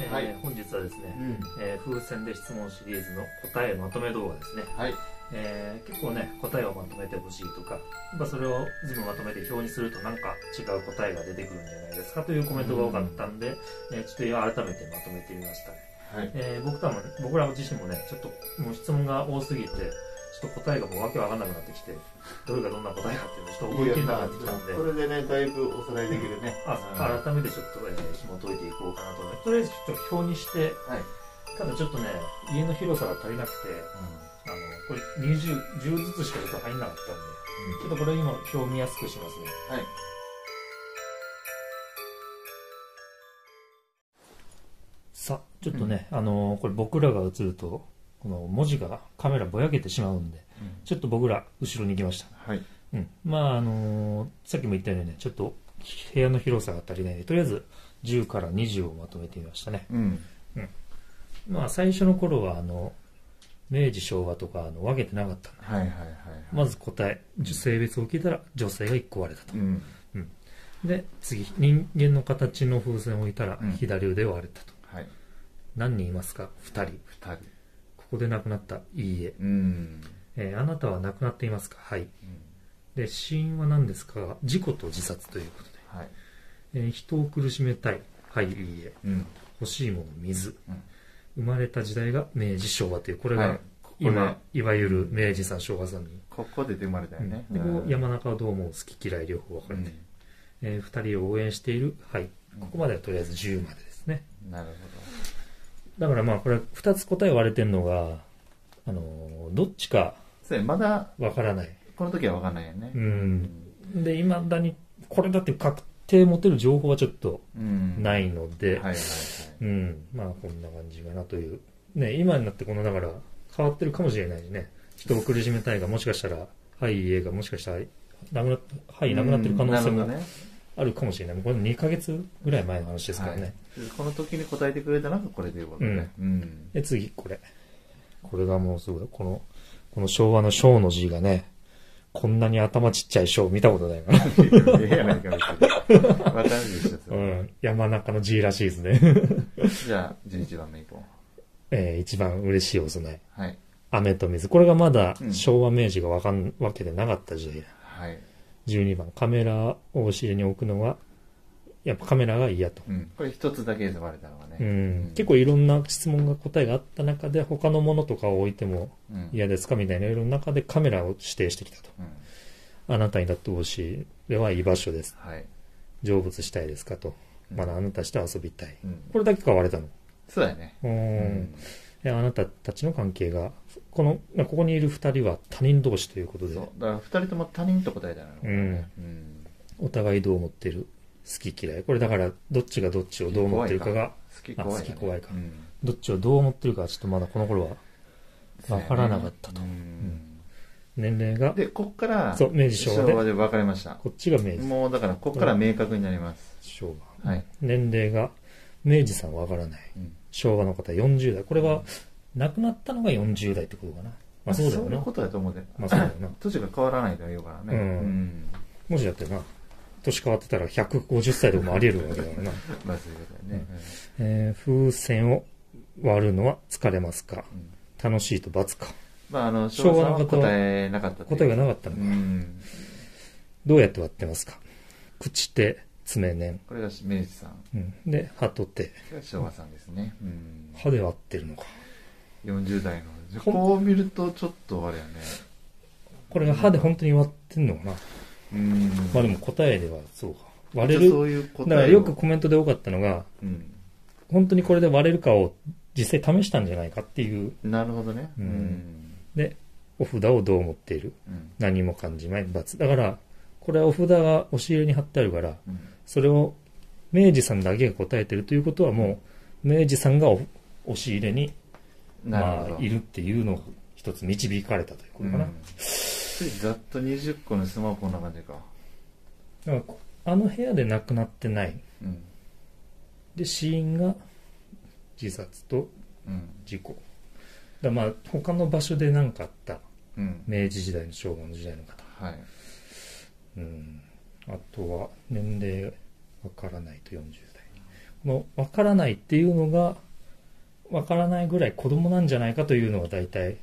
えーはい。本日はですね、うん。えー風船で質問シリーズの答えまとめ動画ですね、はい。えー結構ね答えをまとめてほしいとかやっぱそれを全部まとめて表にするとなんか違う答えが出てくるんじゃないですかというコメントが多かったんで、えーちょっと改めてまとめてみましたね、はい。えー僕らも僕ら自身もねちょっともう質問が多すぎてちょっと答えがもうわけわかんなくなってきてどれがどんな答えかっていうのをちょっと覚えきれなくなってきたんで。これでねだいぶおさらいできるね。あうん。改めてちょっと、えー紐解いていこうかなと思います。とりあえずちょっと表にしてはい。ただちょっとね家の広さが足りなくてあのこれ20 10ずつしかちょっと入んなかったんでちょっとこれ今表見やすくしますね。はい。さあちょっとね、あのこれ僕らが映るとこの文字がカメラぼやけてしまうんでちょっと僕ら後ろに行きました。はい。うん、まああのさっきも言ったようにねちょっと部屋の広さが足りないんでとりあえず10から20をまとめてみましたね。うん。まあ最初の頃はあの明治昭和とかあの分けてなかったんではいはいはいまず答え性別を聞いたら女性が1個割れたと。うん。で次人間の形の風船を置いたらうん。左腕を割れたと、はい。何人いますか？2人。二人ここで亡くなったいいえ。うん。えーあなたは亡くなっていますか？はい。で死因は何ですか？事故と自殺ということで。はい。えー人を苦しめたい。はいいいえ。うん。欲しいもの水、うん。生まれた時代が明治昭和というこれが、はい。今いわゆる明治さん昭和さんに、ここで生まれたよね。ううん。山中はどう思う好き嫌い両方分かれて、え2人を応援している。はい。ここまではとりあえず10までですね。なるだからまあこれ2つ答え割れてるのがあのーどっちかほどそうやまだ分からないこの時は分かんないよねうんでいまだにこれだって確定持てる情報はちょっとうんないので、はいはいはいうん、まあこんな感じかなという。ね、今になってこのだから変わってるかもしれないしね。人を苦しめたいがもしかしたら、はい、家がもしかしたら、なくなっはい、なくなってる可能性もうんなるほどねあるかもしれない。これ2ヶ月ぐらい前の話ですからね。はいこの時に答えてくれたのがこれということでうんで、次、これ。これがもうすごい。この、この昭和の章の字がね、こんなに頭ちっちゃい章見たことないから。ええやないか別にわかるでしょそうれん。山中の字らしいですね。じゃあ11番目いこえー一番嬉しいお供え。うはい雨と水。これがまだうん昭和明治がわかんわけでなかった時代だ。はい12番カメラをお尻に置くのはやっぱカメラが嫌と、うん。これ一つだけ選ばれたのがね。うん。うん。結構いろんな質問が答えがあった中で他のものとかを置いてもうん。嫌ですかみたいないろいろな中でカメラを指定してきたと。うん。あなたにだってほしい。では居場所です。はい。成仏したいですかと、うん。まだあなたとして遊びたい。うん。これだけが割れたの。そうやね。ううん。あなたたちの関係がこのまあここにいる2人は他人同士ということで。そうだから二人とも他人と答えたのうんうんお互いどう思ってる好き嫌い。これだからどっちがどっちをどう思ってるかが好き怖いあ好き怖いかうん。どっちをどう思ってるかはちょっとまだこの頃はわからなかったと。うん。年齢がでこっからそう明治昭和で。分かれました。こっちが明治もうだからこっから明確になります。昭和、はい。年齢が明治さんわからない。うん。昭和の方40代。これは亡くなったのが40代ってことかな。まあそうだよな。そういうことだと思うで。まあそうだよな。年が変わらないと言うからね。うん。もしだってな年変わってたら150歳とかもあり得るわけだからな、まあそういうことだよね。えー風船を割るのは疲れますか？うん。楽しいと罰か。まああの昭昭和の方は答えなかった答えがなかったの。うか、ん。どうやって割ってますか？口手爪念、これが明治さん。うん、で歯と手。昭和さんですね。うん。歯で割ってるのか。40代の。こう見るとちょっとあれやね。これが歯で本当に割ってんのかな、うん。まあでも答えではそうか。割れる。そういう答えを。だからよくコメントで多かったのがうん。本当にこれで割れるかを実際試したんじゃないかっていう。なるほどね。ううん。んでお札をどう思っている？うん。何も感じない。罰。だからこれはお札が押し入れに貼ってあるからうん。それを明治さんだけが答えてるということはもう明治さんがお押し入れにまあいるっていうのを一つ導かれたということかな、うんざっと20個のスマホこんな感じか。だからこあの部屋で亡くなってない。うん。で死因が自殺とうん。事故。だからまあ他の場所で何かあった。うん。明治時代の昭和の時代の方。はい。うん。あとは年齢わからないと40代。の分からないっていうのが分からないぐらい子供なんじゃないかというのが大体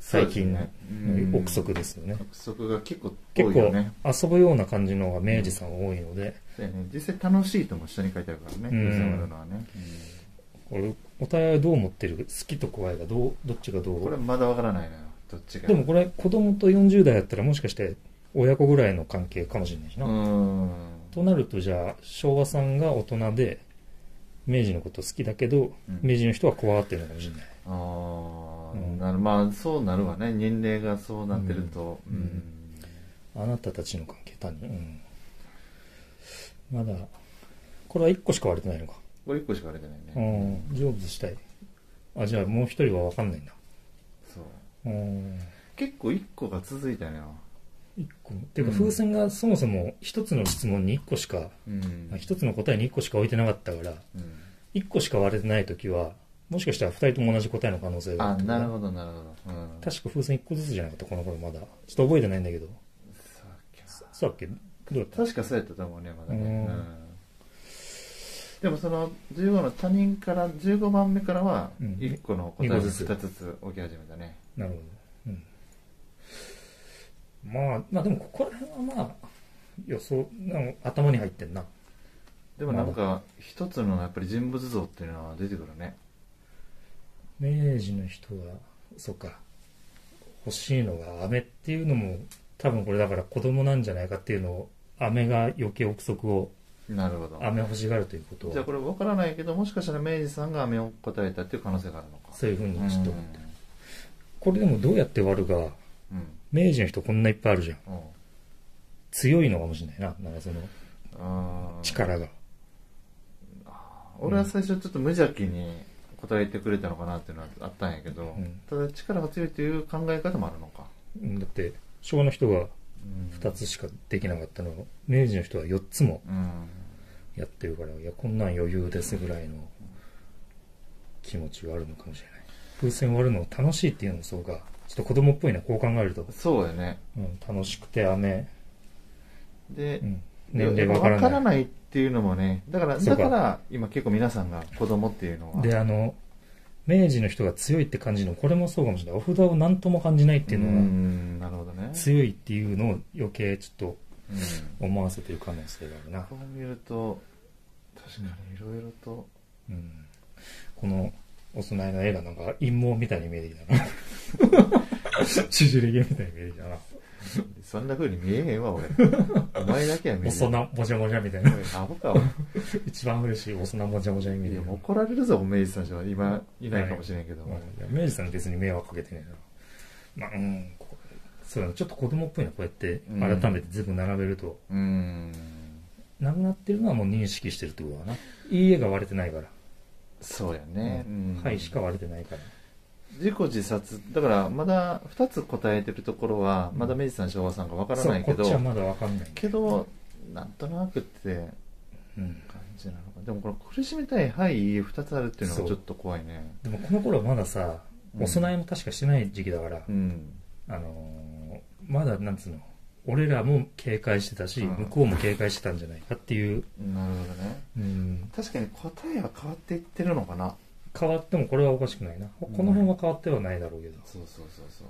最近のうん憶測ですよね。憶測が結構結構多いよね。遊ぶような感じのが明治さんは多いので、そうやね。実際楽しいとも下に書いてあるからね、うん。風船割るのはね。これお互いはどう思ってる？好きと怖いがどう？どっちがどう？うんこれまだわからないのよ、どっちが。でもこれ子供と40代やったらもしかして親子ぐらいの関係かもしれないしな、うん。となるとじゃあ昭和さんが大人で明治のこと好きだけど、うん。明治の人は怖がってるのかもしれない。ああ、うんなるまあそうなるわね。年齢がそうなってると、うん。うん。あなたたちの関係単に、うん、まだこれは1個しか割れてないのか。これ1個しか割れてなういね、ん。成仏したい。あじゃあもう一人は分かんないんだ。そう。うん。結構1個が続いたのよ、一個。っていうかうん。風船がそもそも一つの質問に1個しかうん。まあ一つの答えに1個しか置いてなかったからうん。1個しか割れてない時はもしかしたら2人とも同じ答えの可能性がああるなるほどなるほど、うん、確か風船1個ずつじゃなかったこの頃まだ。ちょっと覚えてないんだけど。そうだっけ？どうやった？確かそうやったと思うねまだね、うん。うん。でもその15の他人から15番目からはうん。1個の答えを二個ずつ。2つずつ置き始めたね、なるほど、うん、まあまあでもここら辺はまあ予想頭に入ってんな。でもなんか一つのやっぱり人物像っていうのは出てくるね明治の人はそうか欲しいのが飴っていうのも多分これだから子供なんじゃないかっていうのを飴が余計憶測をなるほど。飴欲しがるということはじゃあこれ分からないけどもしかしたら明治さんが飴を答えたっていう可能性があるのか。そういうふうにうんちょっとこれでもどうやって割るかうん。明治の人こんないっぱいあるじゃん。うん。強いのかもしれないななんかその力が。俺は最初ちょっと無邪気に答えてくれたのかなっていうのはあったんやけど、うん。ただ力が強いという考え方もあるのか、うん。だって昭和の人がうん。2つしかできなかったのを明治の人は4つもうん。やってるからいやこんなん余裕ですぐらいの気持ちがあるのかもしれない。風船割るの楽しいっていうのもそうかちょっと子供っぽいなこう考えると、そうやね。うん、楽しくて飴、で、うん、年齢わから分からないないっていうのもねだからだから今結構皆さんが子供っていうのは。であの明治の人が強いって感じるのこれもそうかもしれない。お札を何とも感じないっていうのがんなるほどね、強いっていうのを余計ちょっうん。と思わせてる可能性があるな、こう見ると確かにいろいろと。うん、このお供えの絵がなんか陰謀みたいに見えてきたな。縮れ毛みたいに見えてきたなそんな風に見えへんわ俺。お前だけは見えおへん。供もじゃもじゃみたいな。アホかお前。一番嬉しいお供もじゃもじゃに見えいやてるもう怒られるぞ明治さんじゃ今い。ないかもしれんけど、明治さん別に迷惑かけてねえな。まあうんこそうだなちょっと子供っぽいなこうやってうん。改めて全部並べると、うーん。なくなってるのはもう認識してるってことだな。いい絵が割れてないから、そうやね、うん。はいしか割れてないから自己自殺。だからまだ2つ答えてるところはまだ明治さん昭和さんかわからないけどそうこっちはまだわかんない。けどなんとなくってうん感じなのか。でもこの苦しめたいはいいいえ2つあるっていうのそうがちょっと怖いね。でもこの頃はまださうん。お供えも確かしてない時期だから、うん。あのーまだなんつうの俺らも警戒してたし、うん。向こうも警戒してたんじゃないかっていう、なるほどね。うん、確かに答えは変わっていってるのかな変わってもこれはおかしくないな。ここの辺は変わってはないだろうけど、そうそうそうそう。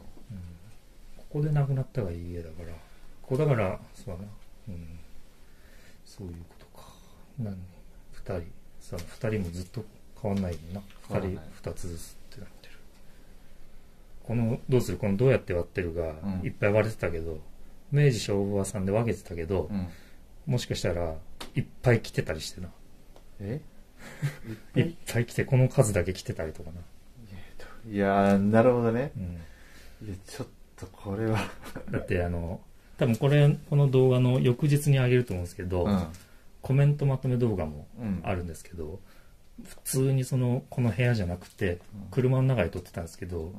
ここで亡くなったがいい家だから。ここだからそうだな。うん。そういうことか。何2人。さ2人もずっと変わんないもんな。2変わらない。人2つずつってなってる。このどうする？このどうやって割ってるが、うん。いっぱい割れてたけど明治昭和さんで分けてたけど、うん。もしかしたらいっぱい来てたりしてな。え？いっぱい来てこの数だけ来てたりとかな、いやーなるほどね。うん。いやちょっとこれは。だってあの多分これこの動画の翌日に上げると思うんですけど、うん。コメントまとめ動画もうん。あるんですけど普通にそのこの部屋じゃなくてうん。車の中で撮ってたんですけどうん。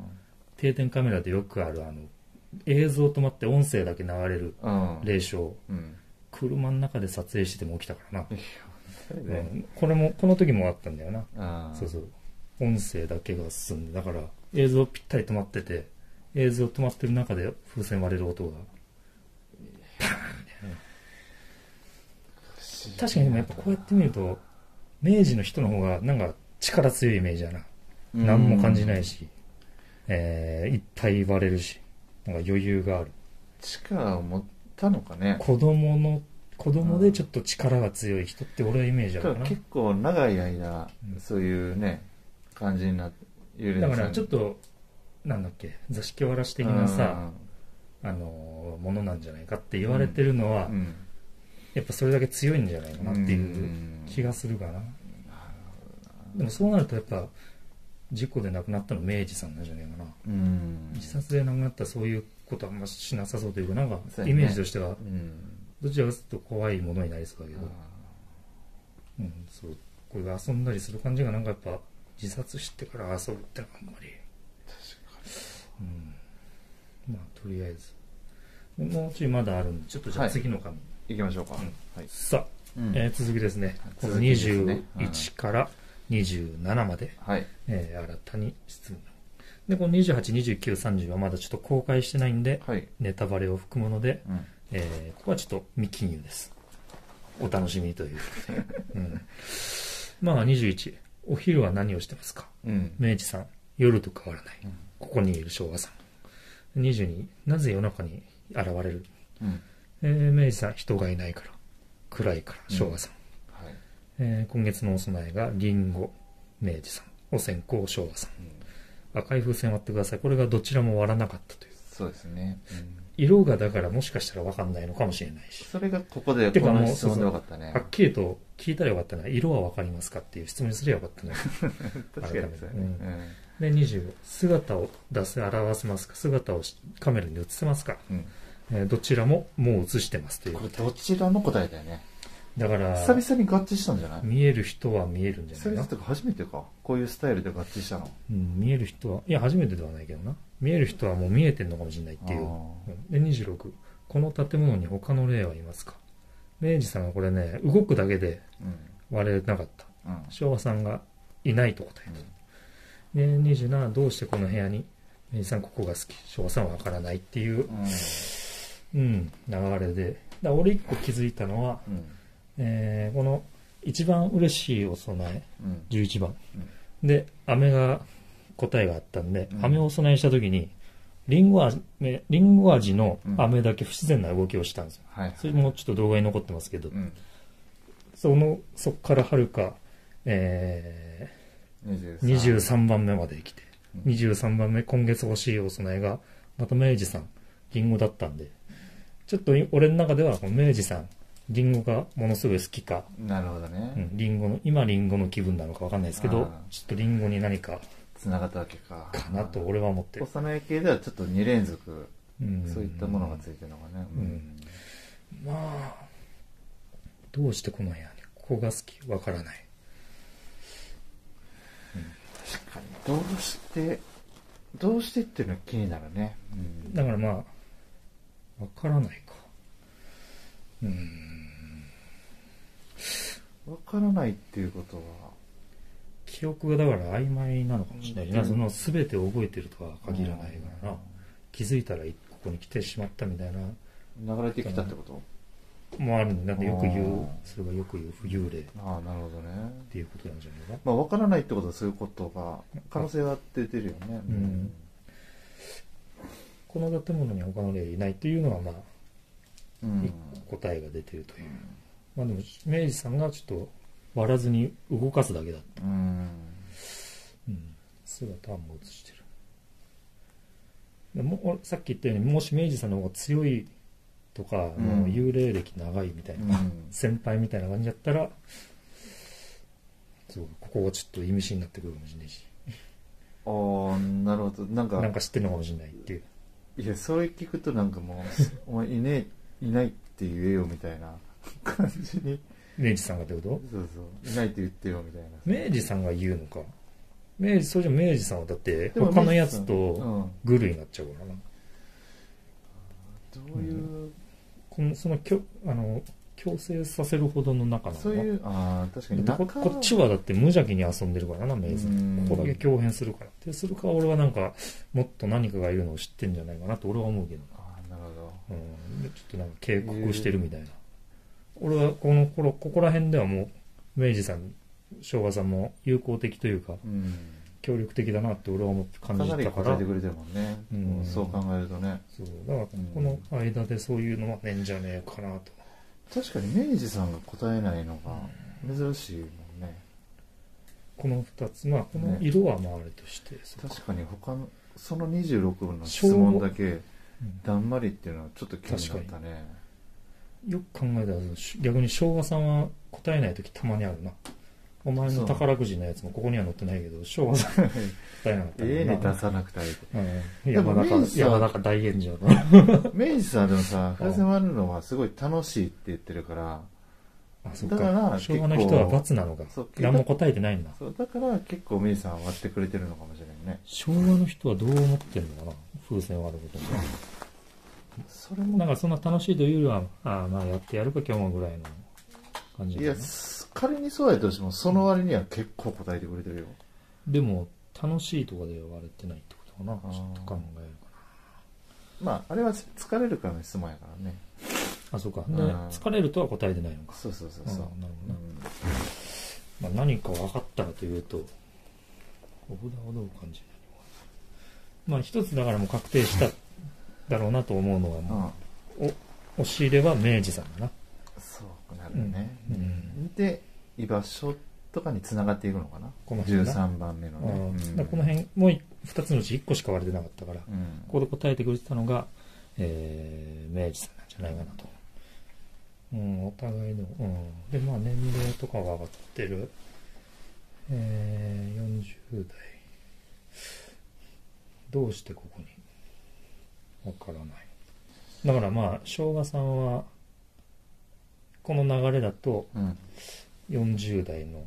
定点カメラでよくあるあの映像止まって音声だけ流れるうん。霊障。うん。車の中で撮影してても起きたからな、それうでん。これもこの時もあったんだよな。そうそう。音声だけが進んでだから映像ぴったり止まってて映像止まってる中で風船割れる音が。確かにでもやっぱこうやって見ると明治の人の方がなんか力強いイメージやな。何も感じないし、えーいっぱい言われるし、なんか余裕がある。力を持ったのかね。子供の、子供でちょっと力が強い人って俺はイメージあるかな。結構長い間、うん。そういうね感じになってだからちょっと、なんだっけ、座敷わらし的なさ、あのーものなんじゃないかって言われてるのは、うん。やっぱそれだけ強いんじゃないかなっていう気がするかな。でもそうなるとやっぱ、事故で亡くなったの明治さんなんじゃないかな。うん。自殺で亡くなったらそういうことはあんましなさそうというか、なんかイメージとしては、うんどちらかというと怖いものになりそうだけど、うん、そう、これが遊んだりする感じがなんかやっぱ、自殺してから遊ぶってのはあんまり、うん。まあ、とりあえず。もうちょいまだあるんで、ちょっとじゃあはい次の紙。行きましょうか、うん。はい。さあ、うん。えー続きですね。この続きですね。21から27まで、はい。えー新たに質問。で、この28、29、30はまだちょっと公開してないんで、はい、ネタバレを含むので、うんえーここはちょっと未記入です。お楽しみということで。うん、まあ21、お昼は何をしてますか？うん明治さん、夜と変わらない。うんここにいる昭和さん。22、なぜ夜中に現れる、うんえー明治さん、人がいないから。暗いから、昭和さん。はいえー今月のお供えが、リンゴ、明治さん。お線香、昭和さん赤い風船割ってください。これがどちらも割らなかったという。そうですね、うん。色がだからもしかしたら分かんないのかもしれないし。それがここでこの質問で分かったね。はっきりと聞いたらよかったな。色は分かりますかっていう質問にすればよかったね。確かにそうやね、で、25、姿を出せ、表せますか？姿をしカメラに映せますか、うん。うんえーどちらももう映してますというこれどちらの答えだよね？だから、久々に合致したんじゃない？見える人は見えるんじゃないか久々とか初めてか？こういうスタイルで合致したの？うん、見える人は、いや、初めてではないけどな。見える人はもう見えてんのかもしれないっていう。で、26、この建物に他の霊はいますか？明治さんがこれね、動くだけでー割れなかった。うん。昭和さんがいないと答えた。で、27、どうしてこの部屋に、明治さんここが好き、昭和さんはわからないっていう、うん。うん、流れで。だ俺一個気づいたのは、うん。えーこの一番嬉しいお供え、うん。11番。で、飴が答えがあったんで、うん。飴をお供えした時に、リンゴ味、ねリンゴ味の飴だけ不自然な動きをしたんですよ。はいそれもちょっと動画に残ってますけど、うん。その、そっからはるか、えー、23 23番目まで来て、うん。23番目、今月欲しいお供えが、また明治さん、リンゴだったんで、ちょっとい俺の中では、明治さん、リンゴがものすごい好きか、なるほどね、うん、リンゴの、今リンゴの気分なのかわかんないですけどちょっとリンゴに何かつながったわけかかなと俺は思ってる。幼い系ではちょっと2連続うんそういったものがついてるのがねうんまあ、どうしてこの部屋に、ここが好きわからない。確かにどうしてどうしてっていうのは気になるね、うんだからまあ、わからないか。うん。わからないっていうことは記憶がだから曖昧なのかもしれないな、うん。その全てを覚えてるとは限らないからな、気づいたらここに来てしまったみたいな。流れてきたってこと？もあるんだってよく言う。それがよく言う浮遊霊。っああなるほどね。ていうことなんじゃないか。まあわからないってことはそういうことが可能性が出てるよね。うん。この建物に他の霊いないというのはまあうん。答えが出てるという、まあでも明治さんがちょっと割らずに動かすだけだった、うん。うん、姿はもう映してる。でも俺さっき言ったようにもし明治さんの方が強いとか、うん。幽霊歴長いみたいな、うん。先輩みたいな感じだったらそうここがちょっと意味深になってくるかもしれないし。ああなるほど。なんかなんか知ってるのかもしれないっていう。いやそれ聞くとなんかもうお前いねえいないって言えよみたいな感じに明治さんがってこと？そうそう。いないって言ってよみたいな。明治さんが言うのか。明治それじゃ明治さんはだって他のやつうとんグルになっちゃうからな、どういう、このそのきょあの強制させるほどの仲なのか。そういうああ確かにここっちはだって無邪気に遊んでるからな、明治。さうん。ん。ここだけ共変するから。ってするか、俺はなんか、もっと何かがいるのを知ってんじゃないかなと俺は思うけどな。ああなるほうん。でちょっとなんか警告してるみたいな。俺はこの頃、ここら辺ではもう、明治さん昭和さんも友好的というかうん。協力的だなって俺は思って感かじたから。えてくれてるもんね、うん。そう考えるとね。そう。だからこの間でそういうのはねえんじゃねえかなと。確かに明治さんが答えないのが珍しいもんね。この2つまあこの色はまああれとして、そう確かに他のその26分の質問だけうん。だんまりっていうのはちょっと気になったねよく考えたら逆に昭和さんは答えない時たまにあるな。お前の宝くじのやつもここには載ってないけど昭和さん 答えなかった家に出ささなくてあげてうん。でも山中山中大炎上の。明治さんでもさ風船割るのはすごい楽しいって言ってるから。あそっだか。らか昭和の人は罰なのか。何も答えてないんだ。そうだから結構明治さんは割ってくれてるのかもしれないね。昭和の人はどう思ってんのかな風船割ることにそれも。なんかそんな楽しいというよりはああまあやってやるか今日もぐらいの感じいや仮にそうやとしてもその割には結構答えてくれてるよ。でも楽しいとかで割れてないってことかな。ちょっと考えるかまああれは疲れるからの質問やからねなあそうか。でうん。疲れるとは答えてないのか。そうそうそうそう、なるほどうねん。まあ、何か分かったらというとお札をどう感じるまあ一つだからもう確定しただろうなと思うのはうん。もう押し入れは明治さんだな。そうなるね、うん。うんで居場所とかに繋がっていくのかな。この辺な13番目のね、うん。この辺もう2つのうち1個しか割れてなかったからうん。ここで答えてくれてたのが、えー明治さんなんじゃないかなと。うん、お互いの、うん。で、まあ年齢とかが上がってる。えー、40代。どうしてここに？わからない。だからまあ、生姜さんは、この流れだとうん。40代の、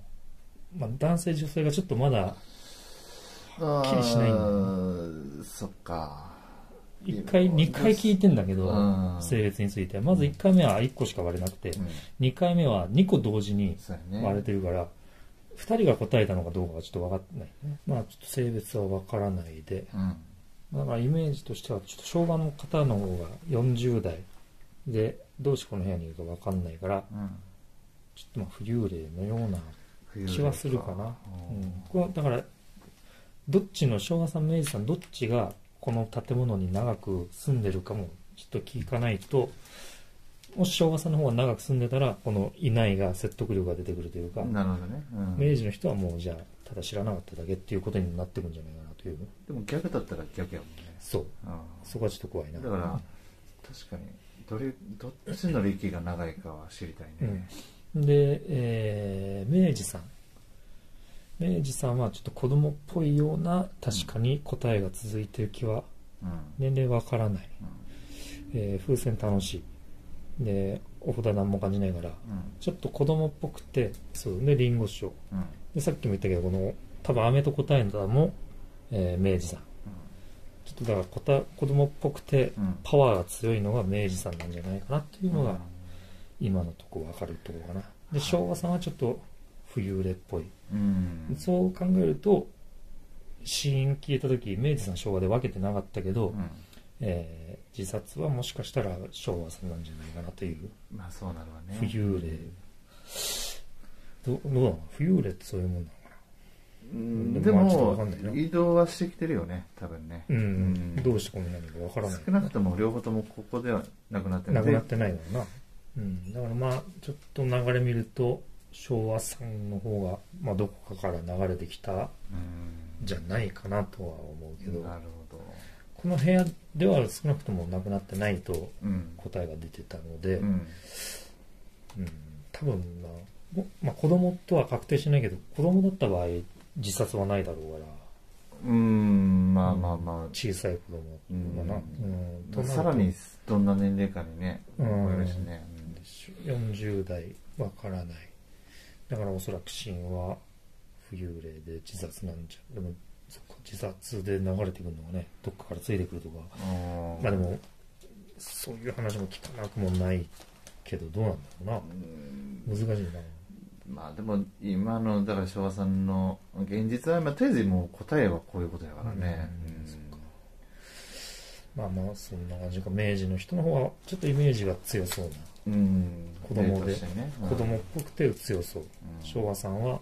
まあ男性女性がちょっとまだはっきりしないんだ。だそっか。1回、2回聞いてんだけどうん、性別について。まず1回目は1個しか割れなくて、うん。2回目は2個同時にそうやね。割れてるから、2人が答えたのかどうかはちょっと分かってないね。まあちょっと性別は分からないで、うんだからイメージとしてはちょっと昭和の方の方が40代で、どうしてこの部屋にいるか分かんないから、うんちょっとまあ浮遊霊のような冬気はするかな。うんうん、だから、どっちの昭和さん、明治さん、どっちがこの建物に長く住んでるかもちょっと聞かないと、もし昭和さんの方が長く住んでたら、このいないが説得力が出てくるというか、なるほどね、うん。明治の人はもうじゃあ、ただ知らなかっただけっていうことになってくんじゃないかなという。でも逆だったら逆やもんね。そう。うん。そこはちょっと怖いな。だから確かにどれどっちの歴が長いかは知りたいね、で、えー明治さん。明治さんはちょっと子供っぽいような確かに答えが続いてる気はうん。年齢わからない、うんえー風船楽しいでお札何も感じないからちょっと子供っぽくてそうでリンゴ師匠でさっきも言ったけどこの多分飴と答えのも、えー明治さん。ちょっとだからこた子供っぽくてうん。パワーが強いのが明治さんなんじゃないかなっていうのが今のとこ分かるところかな。で昭和さんはちょっと浮遊霊っぽい。うん。そう考えると死因聞いた時明治さん昭和で分けてなかったけど、うんえー自殺はもしかしたら昭和さんなんじゃないかなという。まあそうなるわね。浮遊霊。どどうなの？浮遊霊ってそういうもんなのかうんででもまあちょっとわもかんないな。移動はしてきてるよね多分ね。なうん、うん。どうしてこの辺にか分からない。少なくとも両方ともここではなくなってなくなってないのな、うん、だからまあちょっと流れ見ると昭和さんの方が、まあ、どこかから流れてきたうん。じゃないかなとは思うけど。なるほどこの部屋では少なくともなくなってないとうん。答えが出てたので、うん。うん、多分まあ、子供とは確定しないけど子供だった場合自殺はないだろうからうんまあまあまあ。小さい子供だな、ううん。んとなるとさらにどんな年齢かにねうん。ね。40代わからない。だからおそらく死因は浮遊霊で自殺なんじゃでも自殺で流れてくるのがねどっかからついてくるとか。うんまあでもそういう話も聞かなくもないけどどうなんだろうな。難しいな。まあでも今のだから昭和さんの現実はまあとりあえずもう答えはこういうことやからね。まあまあそんな感じか。明治の人の方はちょっとイメージが強そうな。うん。子供で。ね。うん。子供っぽくて強そう。うん。昭和さんは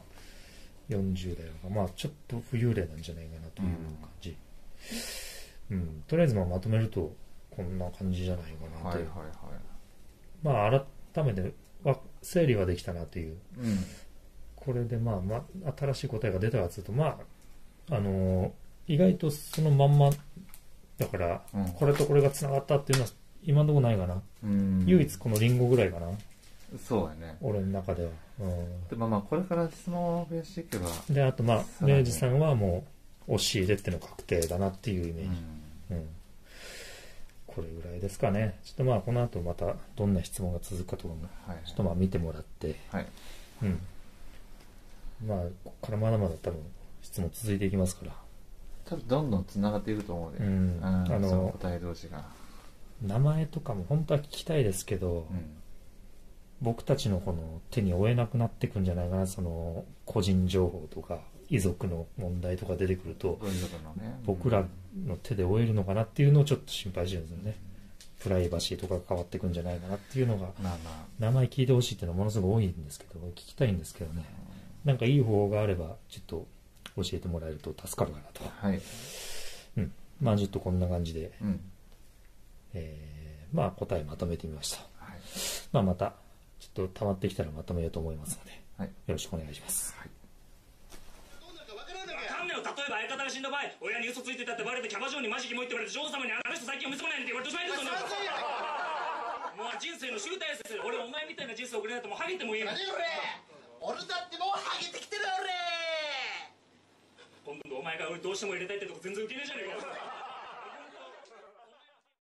40代はまあちょっと不幽霊なんじゃないかなという感じ、うん。とりあえずまあまとめるとこんな感じじゃないかなと、はいはいはいまあ改めてわ整理はできたなという。うん。これでまあ、まあ、新しい答えが出たかというとまああのー意外とそのまんまだからうん。これとこれがつながったっていうのは今のところないかな、うん。唯一このリンゴぐらいかな。そうやね。俺の中では、うんでまあまあこれから質問を増やしていけばであとまあ明治さんはもう押し入れっての確定だなっていうイメージ、うん。これぐらいですかね。ちょっとまあこの後またどんな質問が続くかとかもはい。ちょっとまあ見てもらって。はい。うん。まあここからまだまだ多分質問続いていきますから。多分どんどんつながっていくと思うで、うん。あの答え同士が、名前とかも本当は聞きたいですけど、うん僕たちのこの手に負えなくなってくんじゃないかなその個人情報とか遺族の問題とか出てくると僕らの手で負えるのかなっていうのをちょっと心配してるんですよね。プライバシーとかが変わってくんじゃないかなっていうのがまあま名前聞いてほしいっていうのはものすごく多いんですけど聞きたいんですけどね。なんかいい方法があればちょっと教えてもらえると助かるかなと。あはい。うん。まあちょっとこんな感じで、うん。えーまあ答えまとめてみました。はい。まあまたちょっと溜まってきたらまとめようと思いますのではい。よろしくお願いします。わかんねえよ例えば相方が死んだ場合。親に嘘ついてたってバレてキャバ嬢にマジキモいって言われて女王様にあの人最近お見つめないねって言われてしまいですよもう人生の集大成ですよ俺お前みたいな人生送れないともうハゲてもいいの？何俺俺だってもうハゲてきてる俺。今度お前が俺どうしても入れたいってとこ全然受け入れじゃねえか